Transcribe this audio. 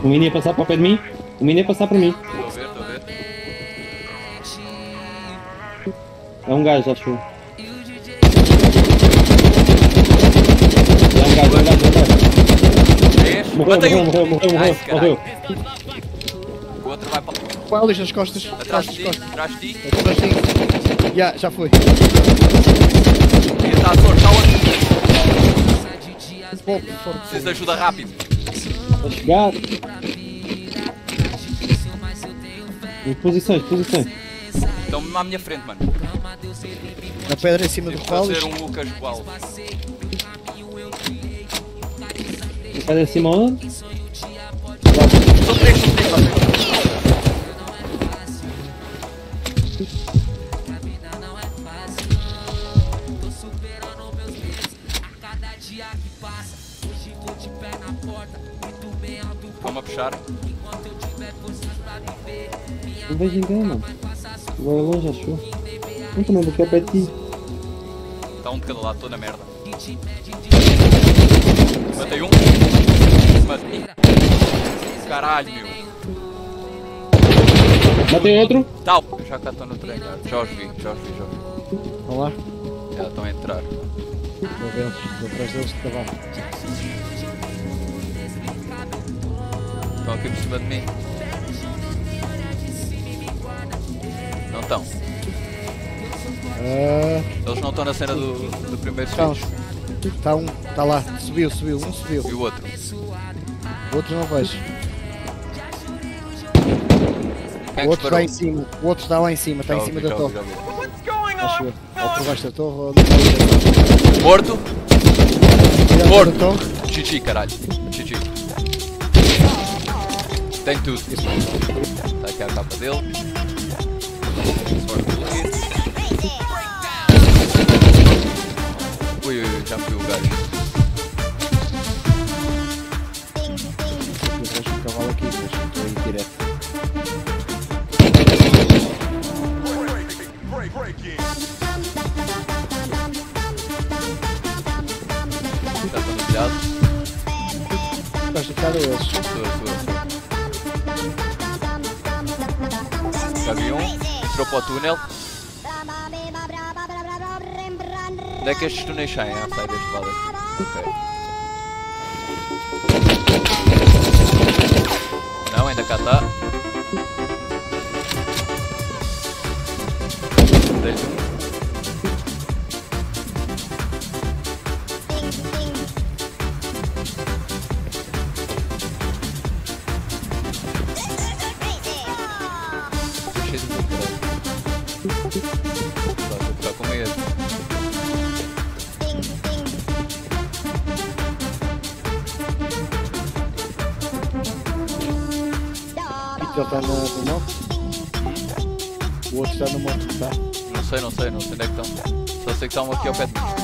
O menino ia passar para o pé de mim. O menino ia passar para mim. Estou a ver, estou a ver. É um gajo, acho. É um gajo, é um gajo, é um gajo. Morreu, morreu, um. morreu, morreu, morreu, morreu. O outro vai para Qual é nas costas? atrás de ti. Atrás de ti. Atrás de ti. Já, já foi. Está a sorte. Está onde? Preciso de ajuda rápido. Vou chegar. Em posições, posições. Estão mesmo à minha frente, mano. Na pedra em cima do que Paulo. fazer um Lucas Gual. O cara em cima onde? São três, são três, são três. Vamos a puxar. Não vejo ninguém, mano. Agora é longe, acho eu. Não também vou ficar perto de ti. Está um de cada lado, na merda. Matei um. Matei. Caralho, meu. Matei outro. Tal. Eu já cá estou no trem. Já os vi, já os vi, já os vi. Vamos lá. Já estão a entrar. Estou vê-los. Estou atrás deles de cavalo. Estão aqui por cima de mim. Não estão. Ah, Eles não estão na cena do, do primeiro switch. Está um. Está lá. Subiu, subiu. Um subiu. E o outro? O outro não vejo. É O outro está em cima. O outro está lá em cima. Está em Já cima da torre. Já ouvi. Acho eu. Ou por baixo da torre ou no torre. Morto? Morto. Chichi, caralho. Chichi. Tem tudo. Está aqui a capa dele. Eles. Estou, estou, estou. Já vi um. Entrou para o túnel. Onde é que estes túneis saem? Ah, sai deste lado aqui. Ok. Não, ainda cá está. Ele está na, monte. O outro está no monte. Está. Não sei, não sei, não sei onde é que estão. Só sei que estão aqui ao pé de mim.